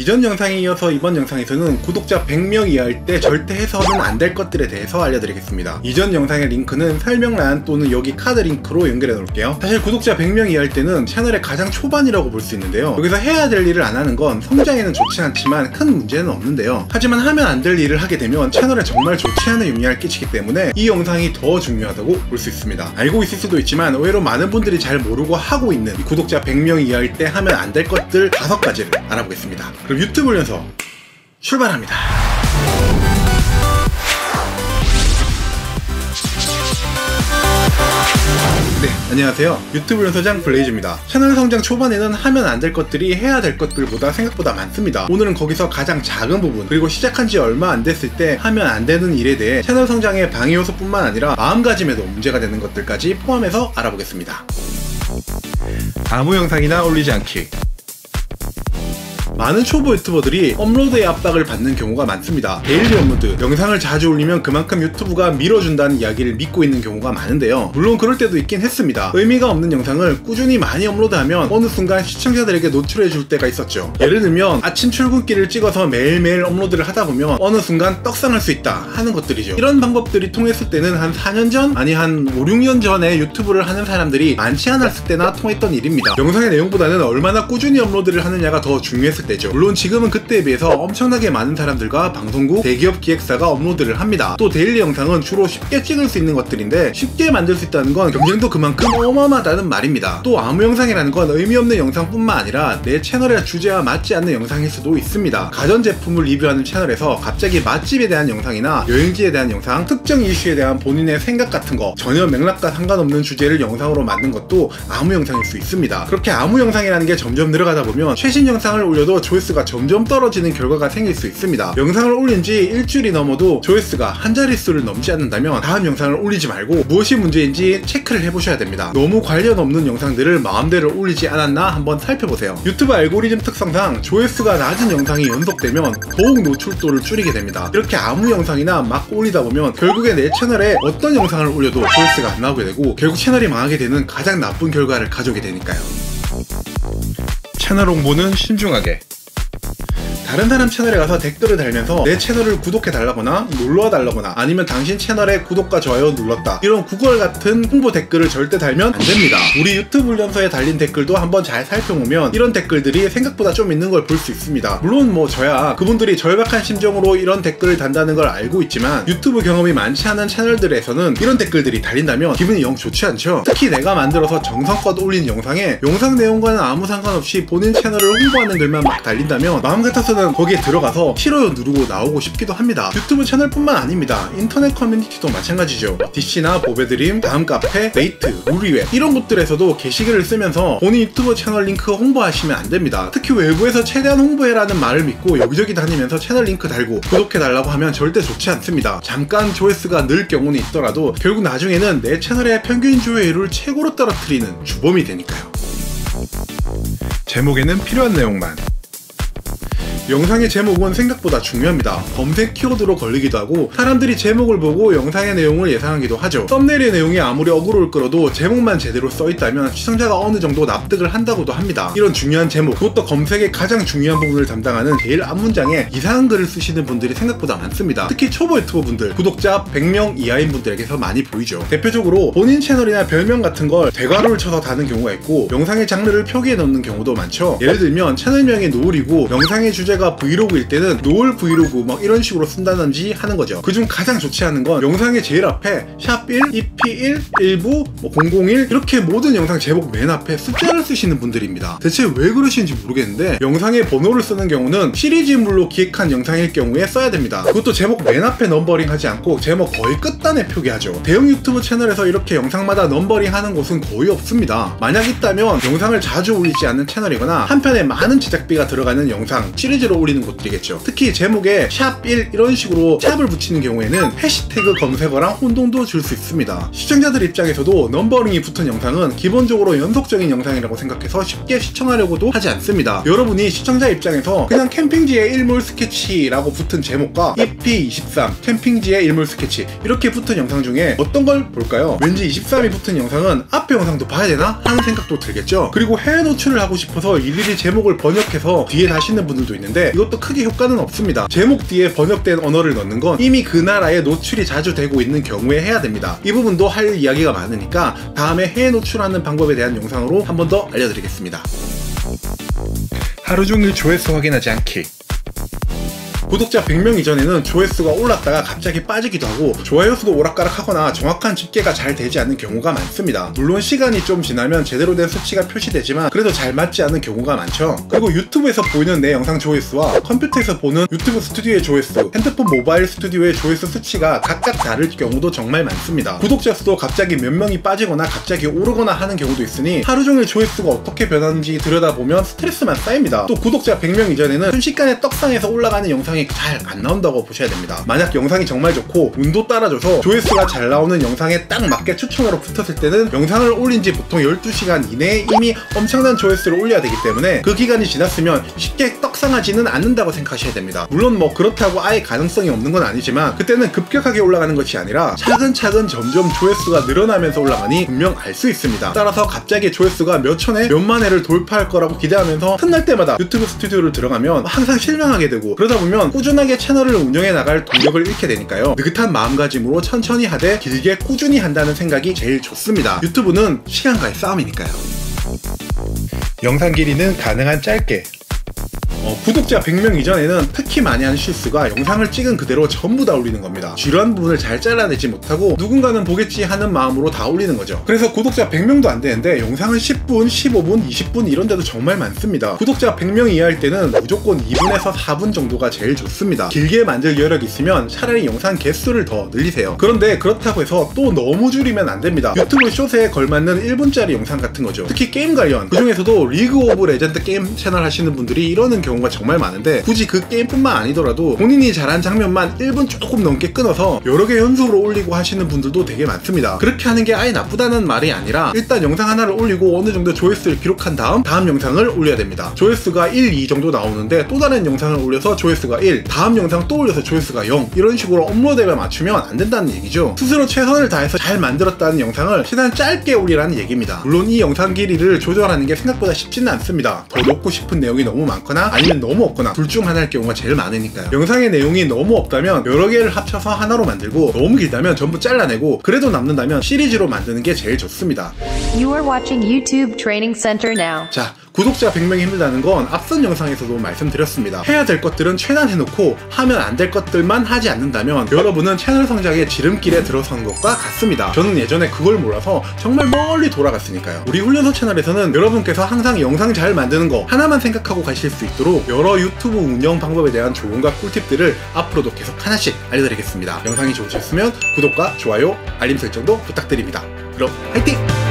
이전 영상에 이어서 이번 영상에서는 구독자 100명 이하일 때 절대 해서는 안 될 것들에 대해서 알려드리겠습니다. 이전 영상의 링크는 설명란 또는 여기 카드 링크로 연결해 놓을게요. 사실 구독자 100명 이하일 때는 채널의 가장 초반이라고 볼 수 있는데요. 여기서 해야 될 일을 안 하는 건 성장에는 좋지 않지만 큰 문제는 없는데요. 하지만 하면 안 될 일을 하게 되면 채널에 정말 좋지 않은 영향을 끼치기 때문에 이 영상이 더 중요하다고 볼 수 있습니다. 알고 있을 수도 있지만 의외로 많은 분들이 잘 모르고 하고 있는 구독자 100명 이하일 때 하면 안 될 것들 5가지를 알아보겠습니다. 그럼 유튜브 연서 출발합니다. 네, 안녕하세요. 유튜브 연서장 블레이즈입니다. 채널 성장 초반에는 하면 안 될 것들이 해야 될 것들보다 생각보다 많습니다. 오늘은 거기서 가장 작은 부분, 그리고 시작한 지 얼마 안 됐을 때 하면 안 되는 일에 대해 채널 성장의 방해 요소뿐만 아니라 마음가짐에도 문제가 되는 것들까지 포함해서 알아보겠습니다. 아무 영상이나 올리지 않기. 많은 초보 유튜버들이 업로드의 압박을 받는 경우가 많습니다. daily 업로드, 영상을 자주 올리면 그만큼 유튜브가 밀어준다는 이야기를 믿고 있는 경우가 많은데요. 물론 그럴 때도 있긴 했습니다. 의미가 없는 영상을 꾸준히 많이 업로드하면 어느 순간 시청자들에게 노출해 줄 때가 있었죠. 예를 들면 아침 출근길을 찍어서 매일매일 업로드를 하다 보면 어느 순간 떡상할 수 있다 하는 것들이죠. 이런 방법들이 통했을 때는 한 4년 전? 아니 한 5, 6년 전에 유튜브를 하는 사람들이 많지 않았을 때나 통했던 일입니다. 영상의 내용보다는 얼마나 꾸준히 업로드를 하느냐가 더 중요했을 때죠. 물론 지금은 그때에 비해서 엄청나게 많은 사람들과 방송국, 대기업 기획사가 업로드를 합니다. 또 daily 영상은 주로 쉽게 찍을 수 있는 것들인데 쉽게 만들 수 있다는 건 경쟁도 그만큼 어마어마하다는 말입니다. 또 아무 영상이라는 건 의미 없는 영상뿐만 아니라 내 채널의 주제와 맞지 않는 영상일 수도 있습니다. 가전제품을 리뷰하는 채널에서 갑자기 맛집에 대한 영상이나 여행지에 대한 영상, 특정 이슈에 대한 본인의 생각 같은 거 전혀 맥락과 상관없는 주제를 영상으로 만든 것도 아무 영상일 수 있습니다. 그렇게 아무 영상이라는 게 점점 늘어가다 보면 최신 영상을 올려도 조회수가 점점 떨어지는 결과가 생길 수 있습니다. 영상을 올린 지 일주일이 넘어도 조회수가 한 자릿수를 넘지 않는다면 다음 영상을 올리지 말고 무엇이 문제인지 체크를 해보셔야 됩니다. 너무 관련 없는 영상들을 마음대로 올리지 않았나 한번 살펴보세요. 유튜브 알고리즘 특성상 조회수가 낮은 영상이 연속되면 더욱 노출도를 줄이게 됩니다. 이렇게 아무 영상이나 막 올리다 보면 결국에 내 채널에 어떤 영상을 올려도 조회수가 안 나오게 되고 결국 채널이 망하게 되는 가장 나쁜 결과를 가져오게 되니까요. 채널 홍보는 신중하게 다른 사람 채널에 가서 댓글을 달면서 내 채널을 구독해 달라거나 놀러와 달라거나 아니면 당신 채널에 구독과 좋아요 눌렀다 이런 구걸 같은 홍보 댓글을 절대 달면 안 됩니다. 우리 유튜브 훈련서에 달린 댓글도 한번 잘 살펴보면 이런 댓글들이 생각보다 좀 있는 걸 볼 수 있습니다. 물론 뭐 저야 그분들이 절박한 심정으로 이런 댓글을 단다는 걸 알고 있지만 유튜브 경험이 많지 않은 채널들에서는 이런 댓글들이 달린다면 기분이 영 좋지 않죠. 특히 내가 만들어서 정성껏 올린 영상에 영상 내용과는 아무 상관없이 본인 채널을 홍보하는 글만 막 달린다면 마음 같아서는 거기에 들어가서 싫어요 누르고 나오고 싶기도 합니다. 유튜브 채널뿐만 아닙니다. 인터넷 커뮤니티도 마찬가지죠. DC나 보배드림, 다음 카페, 네이트, 루리웹 이런 곳들에서도 게시글을 쓰면서 본인 유튜브 채널 링크 홍보하시면 안 됩니다. 특히 외부에서 최대한 홍보해라는 말을 믿고 여기저기 다니면서 채널 링크 달고 구독해달라고 하면 절대 좋지 않습니다. 잠깐 조회수가 늘 경우는 있더라도 결국 나중에는 내 채널의 평균 조회율을 최고로 떨어뜨리는 주범이 되니까요. 제목에는 필요한 내용만 영상의 제목은 생각보다 중요합니다. 검색 키워드로 걸리기도 하고 사람들이 제목을 보고 영상의 내용을 예상하기도 하죠. 썸네일의 내용이 아무리 어그로를 끌어도 제목만 제대로 써있다면 시청자가 어느 정도 납득을 한다고도 합니다. 이런 중요한 제목, 그것도 검색의 가장 중요한 부분을 담당하는 제일 앞문장에 이상한 글을 쓰시는 분들이 생각보다 많습니다. 특히 초보 유튜버 분들, 구독자 100명 이하인 분들에게서 많이 보이죠. 대표적으로 본인 채널이나 별명 같은 걸 대괄호를 쳐서 다는 경우가 있고 영상의 장르를 표기해 넣는 경우도 많죠. 예를 들면 채널명이 노을이고 영상의 주제가 제가 브이로그일 때는 노을 브이로그 막 이런 식으로 쓴다든지 하는 거죠. 그중 가장 좋지 않은 건 영상의 제일 앞에 샵1, EP1, 1부, 뭐 001 이렇게 모든 영상 제목 맨 앞에 숫자를 쓰시는 분들입니다. 대체 왜 그러시는지 모르겠는데 영상의 번호를 쓰는 경우는 시리즈물로 기획한 영상일 경우에 써야 됩니다. 그것도 제목 맨 앞에 numbering 하지 않고 제목 거의 끝단에 표기하죠. 대형 유튜브 채널에서 이렇게 영상마다 numbering 하는 곳은 거의 없습니다. 만약 있다면 영상을 자주 올리지 않는 채널이거나 한편에 많은 제작비가 들어가는 영상 시리즈 번째로 올리는 곳들이겠죠. 특히 제목에 샵1 이런 식으로 샵을 붙이는 경우에는 해시태그 검색어랑 혼동도 줄 수 있습니다. 시청자들 입장에서도 numbering이 붙은 영상은 기본적으로 연속적인 영상이라고 생각해서 쉽게 시청하려고도 하지 않습니다. 여러분이 시청자 입장에서 그냥 캠핑지의 일몰 스케치라고 붙은 제목과 EP23 캠핑지의 일몰 스케치 이렇게 붙은 영상 중에 어떤 걸 볼까요? 왠지 23이 붙은 영상은 앞에 영상도 봐야 되나? 하는 생각도 들겠죠. 그리고 해외 노출을 하고 싶어서 일일이 제목을 번역해서 뒤에 다시는 분들도 있는데 있는데 이것도 크게 효과는 없습니다. 제목 뒤에 번역된 언어를 넣는 건 이미 그 나라에 노출이 자주 되고 있는 경우에 해야 됩니다. 이 부분도 할 이야기가 많으니까 다음에 해외 노출하는 방법에 대한 영상으로 한 번 더 알려드리겠습니다. 하루 종일 조회수 확인하지 않기 구독자 100명 이전에는 조회수가 올랐다가 갑자기 빠지기도 하고 좋아요 수도 오락가락하거나 정확한 집계가 잘 되지 않는 경우가 많습니다. 물론 시간이 좀 지나면 제대로 된 수치가 표시되지만 그래도 잘 맞지 않는 경우가 많죠. 그리고 유튜브에서 보이는 내 영상 조회수와 컴퓨터에서 보는 유튜브 스튜디오의 조회수, 핸드폰 모바일 스튜디오의 조회수 수치가 각각 다를 경우도 정말 많습니다. 구독자 수도 갑자기 몇 명이 빠지거나 갑자기 오르거나 하는 경우도 있으니 하루 종일 조회수가 어떻게 변하는지 들여다보면 스트레스만 쌓입니다. 또 구독자 100명 이전에는 순식간에 떡상에서 올라가는 영상이 잘 안 나온다고 보셔야 됩니다. 만약 영상이 정말 좋고 운도 따라줘서 조회수가 잘 나오는 영상에 딱 맞게 추천으로 붙었을 때는 영상을 올린 지 보통 12시간 이내에 이미 엄청난 조회수를 올려야 되기 때문에 그 기간이 지났으면 쉽게 떡상하지는 않는다고 생각하셔야 됩니다. 물론 뭐 그렇다고 아예 가능성이 없는 건 아니지만 그때는 급격하게 올라가는 것이 아니라 차근차근 점점 조회수가 늘어나면서 올라가니 분명 알 수 있습니다. 따라서 갑자기 조회수가 몇 천 회, 몇만 회를 돌파할 거라고 기대하면서 틈날 때마다 유튜브 스튜디오를 들어가면 항상 실망하게 되고 그러다 보면 꾸준하게 채널을 운영해 나갈 동력을 잃게 되니까요. 느긋한 마음가짐으로 천천히 하되 길게 꾸준히 한다는 생각이 제일 좋습니다. 유튜브는 시간과의 싸움이니까요. 영상 길이는 가능한 짧게 어, 구독자 100명 이전에는 특히 많이 하는 실수가 영상을 찍은 그대로 전부 다 올리는 겁니다. 지루한 부분을 잘 잘라내지 못하고 누군가는 보겠지 하는 마음으로 다 올리는 거죠. 그래서 구독자 100명도 안 되는데 영상은 10분, 15분, 20분 이런 데도 정말 많습니다. 구독자 100명 이하일 때는 무조건 2분에서 4분 정도가 제일 좋습니다. 길게 만들 여력 있으면 차라리 영상 개수를 더 늘리세요. 그런데 그렇다고 해서 또 너무 줄이면 안 됩니다. 유튜브 숏에 걸맞는 1분짜리 영상 같은 거죠. 특히 게임 관련 그 중에서도 리그 오브 레전드 게임 채널 하시는 분들이 이러는 경우 가 정말 많은데 굳이 그 게임뿐만 아니더라도 본인이 잘한 장면만 1분 조금 넘게 끊어서 여러 개 연속으로 올리고 하시는 분들도 되게 많습니다. 그렇게 하는 게 아예 나쁘다는 말이 아니라 일단 영상 하나를 올리고 어느 정도 조회수를 기록한 다음 다음 영상을 올려야 됩니다. 조회수가 1, 2 정도 나오는데 또 다른 영상을 올려서 조회수가 1, 다음 영상 또 올려서 조회수가 0 이런 식으로 업로드에 맞추면 안 된다는 얘기죠. 스스로 최선을 다해서 잘 만들었다는 영상을 최대한 짧게 올리라는 얘기입니다. 물론 이 영상 길이를 조절하는 게 생각보다 쉽지는 않습니다. 더 넣고 싶은 내용이 너무 많거나 아니면 너무 없거나 둘 중 하나일 경우가 제일 많으니까요. 영상의 내용이 너무 없다면 여러 개를 합쳐서 하나로 만들고 너무 길다면 전부 잘라내고 그래도 남는다면 시리즈로 만드는 게 제일 좋습니다. You are watching YouTube Training Center now. 자, 구독자 100명이 힘들다는 건 앞선 영상에서도 말씀드렸습니다. 해야 될 것들은 최단 해놓고 하면 안 될 것들만 하지 않는다면 여러분은 채널 성장의 지름길에 들어선 것과 같습니다. 저는 예전에 그걸 몰라서 정말 멀리 돌아갔으니까요. 우리 훈련소 채널에서는 여러분께서 항상 영상 잘 만드는 거 하나만 생각하고 가실 수 있도록 여러 유튜브 운영 방법에 대한 조언과 꿀팁들을 앞으로도 계속 하나씩 알려드리겠습니다. 영상이 좋으셨으면 구독과 좋아요, 알림 설정도 부탁드립니다. 그럼 화이팅!